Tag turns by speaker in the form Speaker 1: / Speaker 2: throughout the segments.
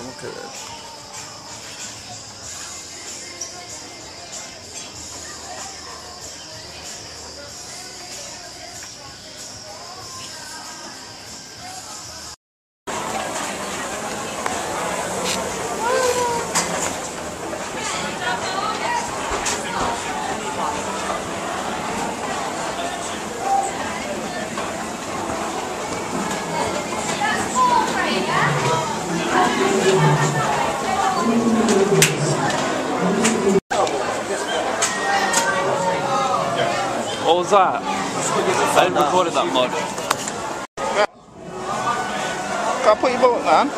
Speaker 1: Oh, okay. What was that? I didn't record it that much.
Speaker 2: Can I put your boat man?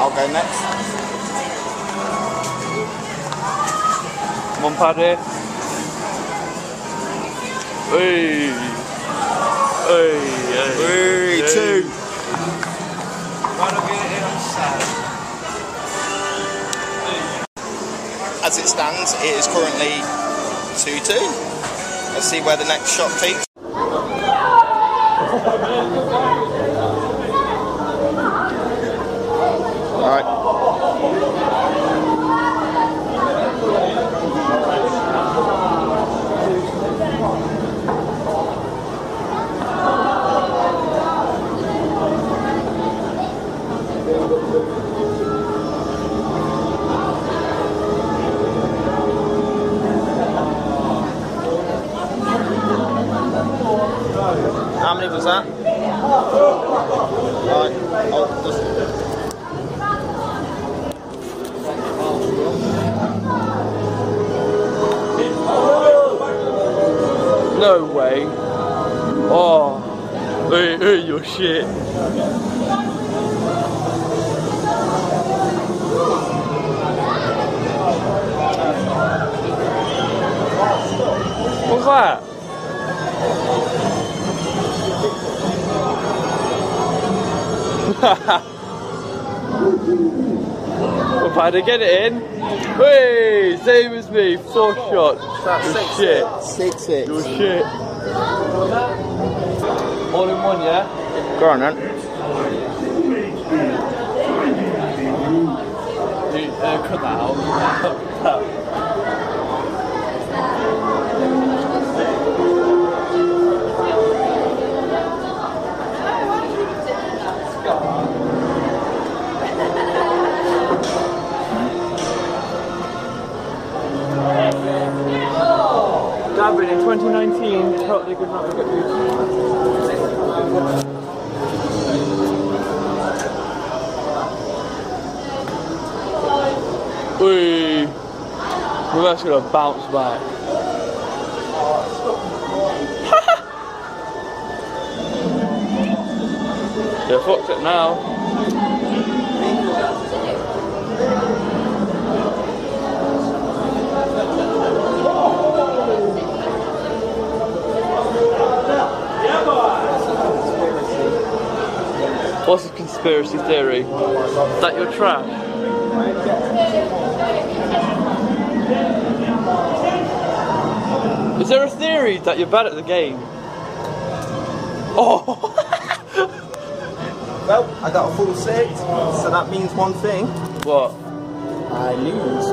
Speaker 2: I'll go next.
Speaker 1: Come on, Paddy.
Speaker 2: As it stands, it is currently 2 2. Let's see where the next shot takes. Alright. How many was that? Just...
Speaker 1: No way. Oh. Hey, hey, your shit. What's that? If I had to get it in, hey, same as me, four shots. Your shit.
Speaker 2: Six six.
Speaker 1: Your shit. All in one, yeah?
Speaker 2: Go on then.
Speaker 1: You, uh, cut that out. We're gonna bounce back. yeah, fucked it now. What's a conspiracy theory? That you're trash? Is there a theory that you're bad at the game? Oh!
Speaker 2: Well, I got a full six, so that means one thing.
Speaker 1: what?
Speaker 2: I lose.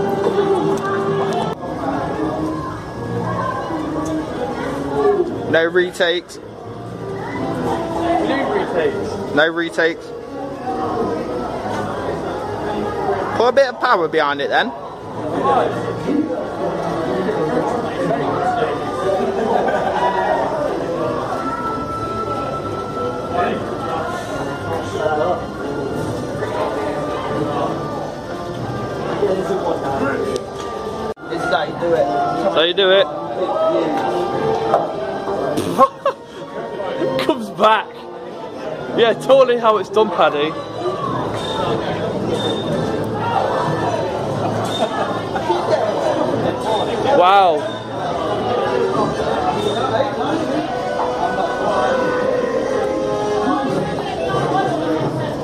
Speaker 2: No retakes.
Speaker 1: Blue retakes.
Speaker 2: No retakes. Put a bit of power behind it then. That's how you do it.
Speaker 1: Comes back. Yeah, totally how it's done, Paddy. Wow.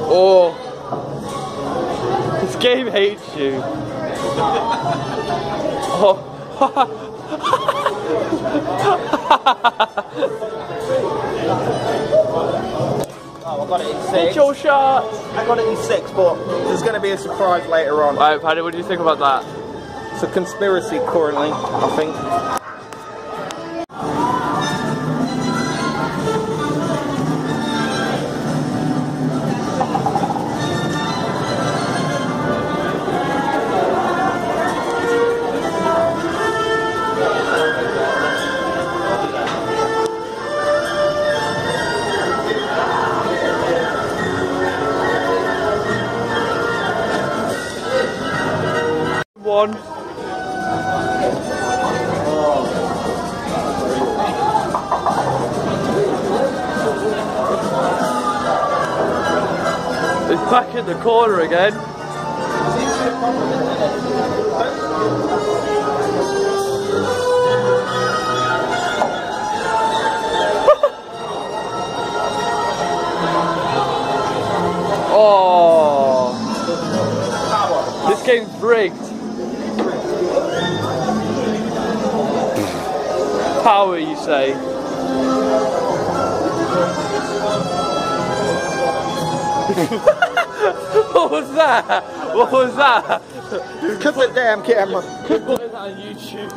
Speaker 1: Oh. This game hates you.
Speaker 2: oh. Oh, I got it in six.
Speaker 1: your shot.
Speaker 2: I got it in six, but there's going to be a surprise later on.
Speaker 1: Alright, Paddy, what do you think about that?
Speaker 2: It's a conspiracy currently, I think.
Speaker 1: One. It's back in the corner again. oh, this game's rigged. Power, you say? what was that? What was that?
Speaker 2: Cut the damn camera.
Speaker 1: Put that on YouTube.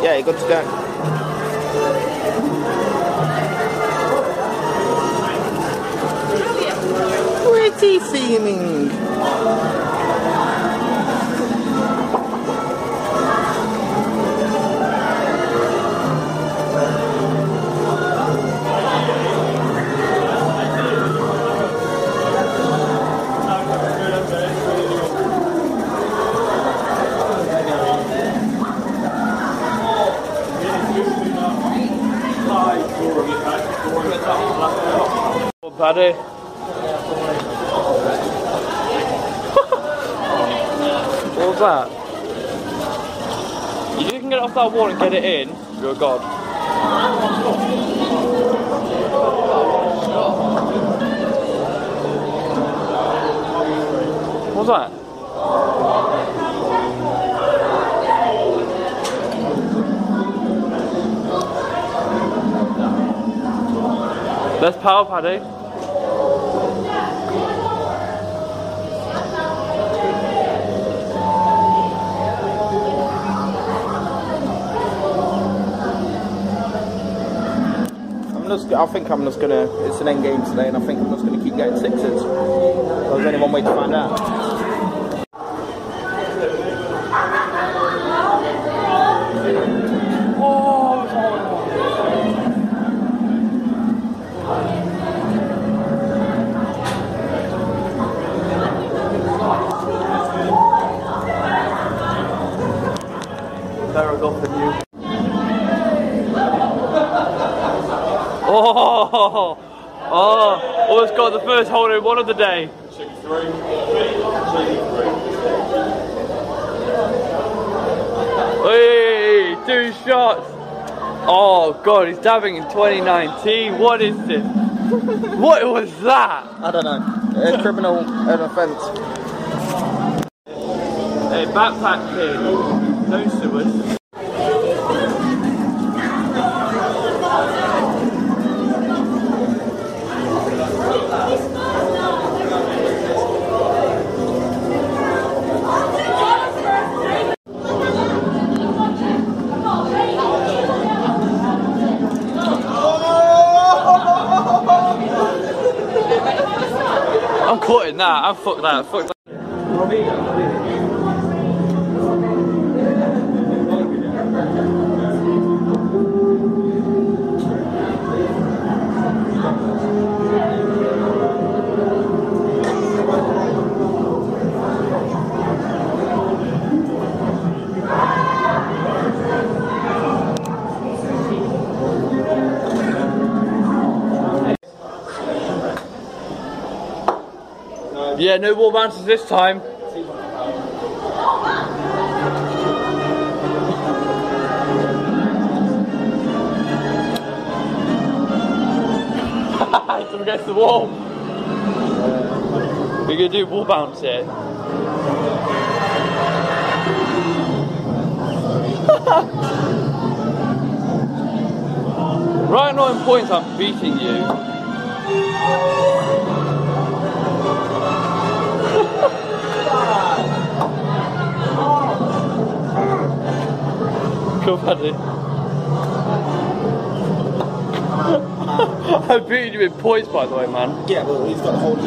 Speaker 2: Yeah, you're good to go. Pretty seeming.
Speaker 1: Paddy. what was that? If you can get off that wall and get it in, you're a god. What was that? Let's power Paddy.
Speaker 2: I'm just, I think I'm just gonna, it's an end game today, and I think I'm just gonna keep getting sixes. There's only one way to find out.
Speaker 1: Oh, oh, oh almost got the first hole in one of the day. Hey, two shots. Oh god, he's dabbing in 2019. What is this? what was that?
Speaker 2: I don't know. A criminal an offence.
Speaker 1: Hey, backpack kid. No sewers. I'm. I'm fuck that. Fuck that. Yeah, no wall bounces this time. it's against the wall. We're gonna do wall bounce here. right now in points I'm beating you. Go Paddy. I'm beating you in points by the way man.
Speaker 2: Yeah, but he's got thing.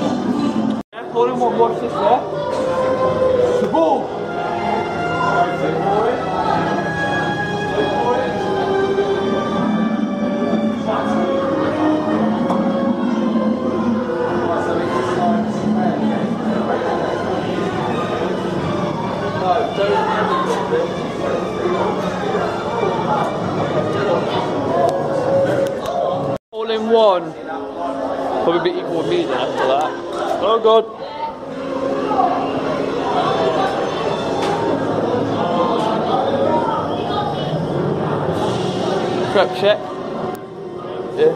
Speaker 1: Hold on, what, watch this there. Probably be equal with me then after that. Oh god. Prep check. Yeah.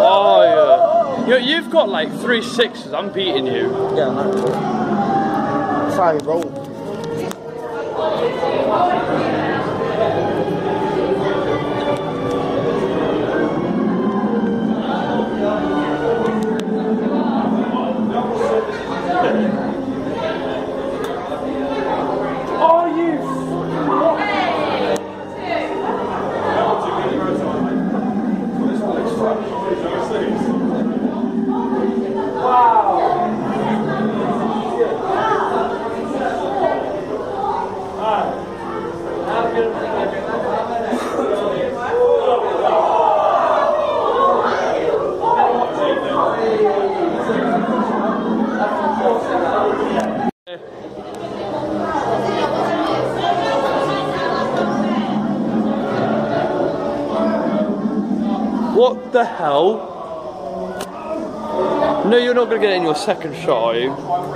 Speaker 1: Oh yeah. You you've got like three sixes. I'm beating you.
Speaker 2: Yeah, I know. That's
Speaker 1: Not get in your second shot, are you?
Speaker 2: Trying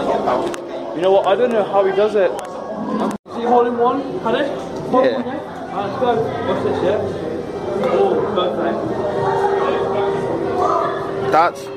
Speaker 2: to get back.
Speaker 1: You know what? I don't know how he does it. Is he holding one? Had it?
Speaker 2: Yeah.
Speaker 1: one, yeah? Alright, let's go. What's this, yeah? Oh, birthday.
Speaker 2: That's.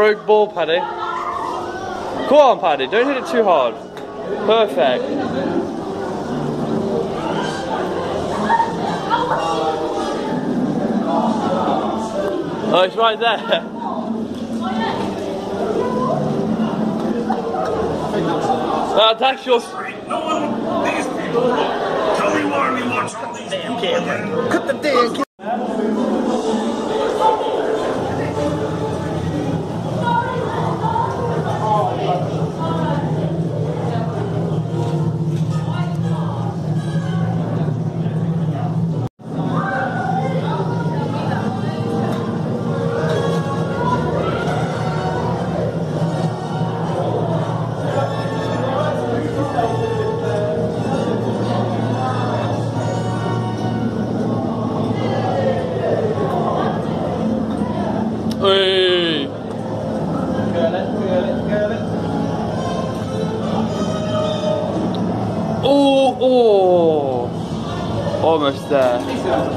Speaker 1: Rogue ball, Paddy. Go on, Paddy. Don't hit it too hard. Perfect. Oh, it's right there. Uh, that's your.
Speaker 3: No one, these people. Tell me why we watch all these damn cameras.
Speaker 2: Cut the damn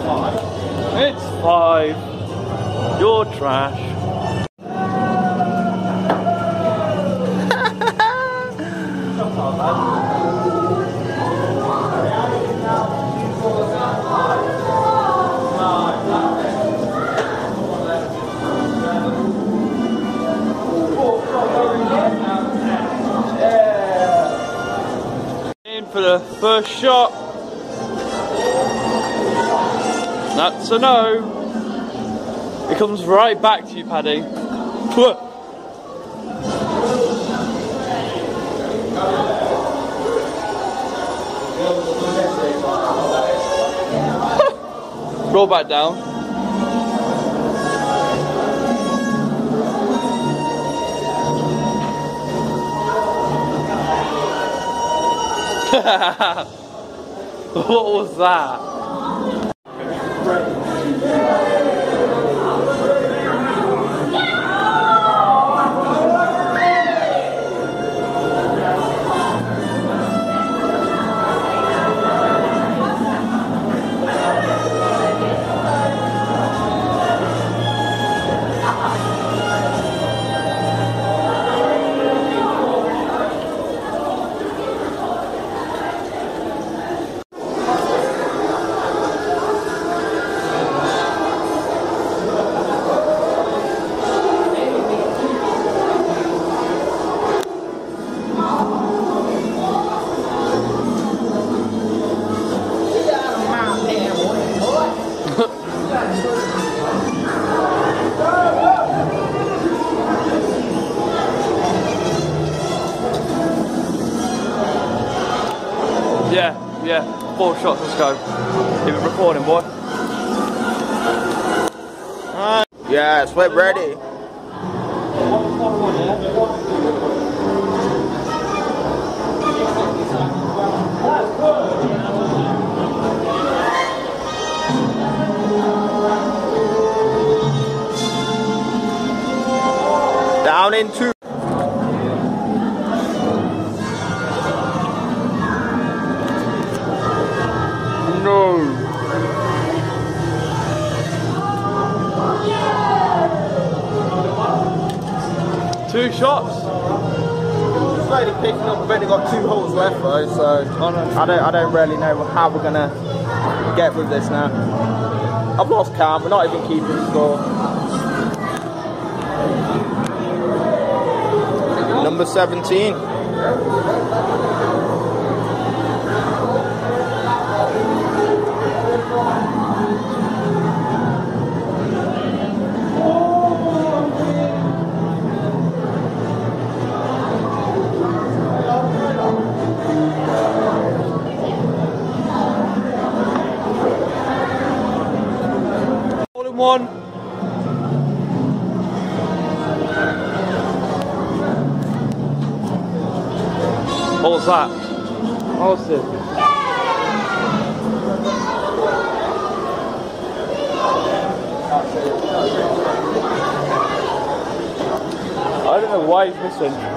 Speaker 1: five. It's five. You're trash. for the first shot. That's a no. It comes right back to you, Paddy. Roll back down. what was that? Shots, let's go. Keep it recording, boy.
Speaker 2: Yes, we're ready. Down in two. I don't. I don't really know how we're gonna get with this now. I've lost count. We're not even keeping score. Number 17.
Speaker 1: What was that? What was it? I don't know why he's missing.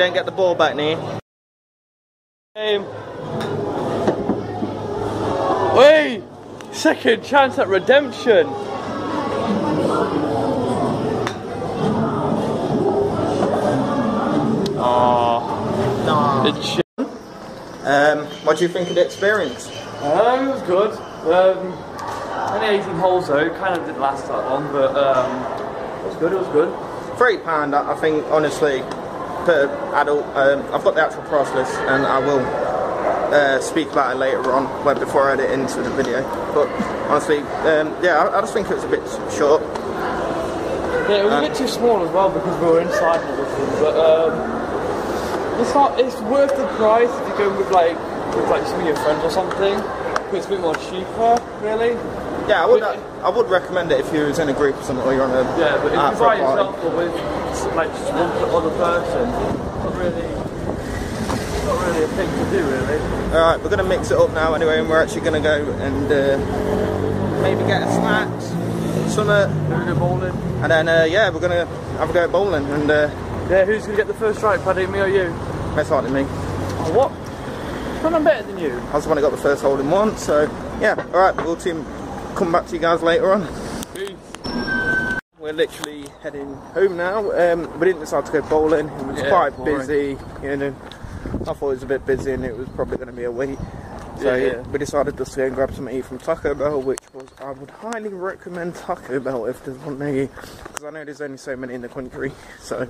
Speaker 2: Don't get the ball back, Nee.
Speaker 1: Game. Wait! Second chance at redemption. Oh,
Speaker 2: Nah. Um, what do you think of the experience?
Speaker 1: Um, it was good. Um, only 18 holes though. It kind of didn't last that long, but um, it was good. It was good.
Speaker 2: Three pound. I I think honestly, per adult. Um, I've got the actual price list, and I will uh, speak about it later on, well, before I edit into the video. But honestly, um, yeah, I, I just think it was a bit short.
Speaker 1: Yeah, it was
Speaker 2: Um,
Speaker 1: a bit too small as well because we were inside and everything. But um, it's not. It's worth the price if you go with like with like some of your friends or something. It's a bit more cheaper, really.
Speaker 2: Yeah, I would.
Speaker 1: But-
Speaker 2: I would recommend it if you was in a group or something, or you're on a
Speaker 1: Yeah, but if you buy yourself or with like just one other person, not really, it's not really a thing to do, really.
Speaker 2: All right, we're gonna mix it up now anyway, and we're actually gonna go and uh, maybe get a snacks, some, uh,
Speaker 1: go bowling.
Speaker 2: and then uh, yeah, we're gonna have a go at bowling and uh,
Speaker 1: Yeah, who's gonna get the first strike, Paddy? Me or you?
Speaker 2: Most likely me.
Speaker 1: Oh, what? Well, I'm better than you.
Speaker 2: I was the one who got the first hole in one, so yeah. Alright, we'll team come back to you guys later on. We're literally heading home now. Um, we didn't decide to go bowling. It was
Speaker 1: Yeah,
Speaker 2: quite
Speaker 1: boring.
Speaker 2: busy, you know. I thought it was a bit busy and it was probably going to be a wait. So
Speaker 1: Yeah,
Speaker 2: we decided just to go and grab some eat from Taco Bell, which was I would highly recommend Taco Bell if there's one near you, because I know there's only so many in the country. So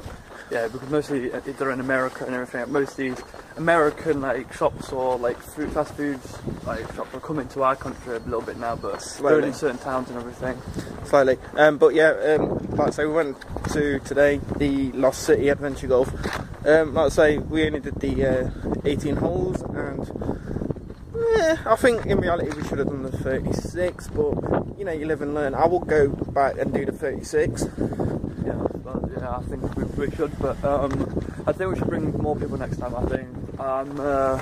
Speaker 1: Yeah, because mostly uh, they're in America and everything. Most of these American like shops or like food, fast foods like shops are coming to our country a little bit now, but they're
Speaker 2: Slowly.
Speaker 1: in certain towns and everything.
Speaker 2: slowly. Um, but yeah, um, like I say, we went to today the Lost City Adventure Golf. Um, like I say, we only did the uh, 18 holes, and eh, I think in reality we should have done the 36. But you know, you live and learn. I will go back and do the 36.
Speaker 1: Yeah, but, yeah, I think we, we should, but um, I think we should bring more people next time. I think um, uh,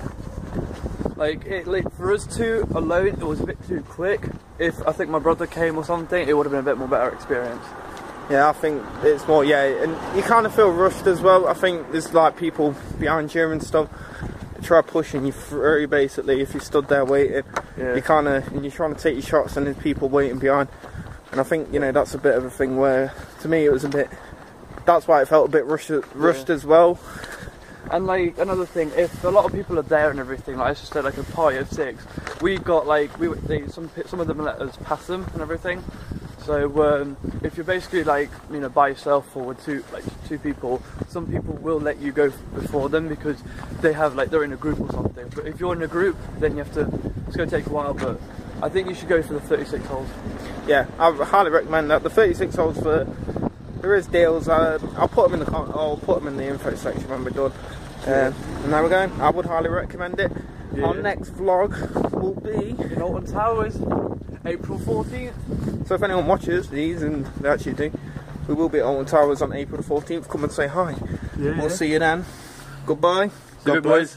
Speaker 1: like it, like for us two alone, it was a bit too quick. If I think my brother came or something, it would have been a bit more better experience.
Speaker 2: Yeah, I think it's more yeah, and you kind of feel rushed as well. I think there's like people behind you and stuff try pushing you through basically if you stood there waiting.
Speaker 1: Yeah.
Speaker 2: You kind of and you're trying to take your shots and there's people waiting behind. And I think you know that's a bit of a thing where to me it was a bit. That's why it felt a bit rushed, rushed as well.
Speaker 1: And like another thing, if a lot of people are there and everything, like I just said, like a party of six, we got like we they, some some of them let us pass them and everything. So um, if you're basically like you know by yourself or with two like two people, some people will let you go before them because they have like they're in a group or something. But if you're in a group, then you have to. It's going to take a while, but I think you should go for the 36 holes.
Speaker 2: Yeah, I highly recommend that. The 36 holes for there is deals. Uh, I'll put them in the I'll put them in the info section when we're done. Um, and there we go. I would highly recommend it.
Speaker 1: Yeah.
Speaker 2: Our next vlog will be
Speaker 1: In Alton Towers, April 14th.
Speaker 2: So if anyone watches these, and they actually do, we will be at Alton Towers on April 14th. Come and say hi.
Speaker 1: Yeah,
Speaker 2: We'll see you then. Goodbye.
Speaker 1: See you, boys.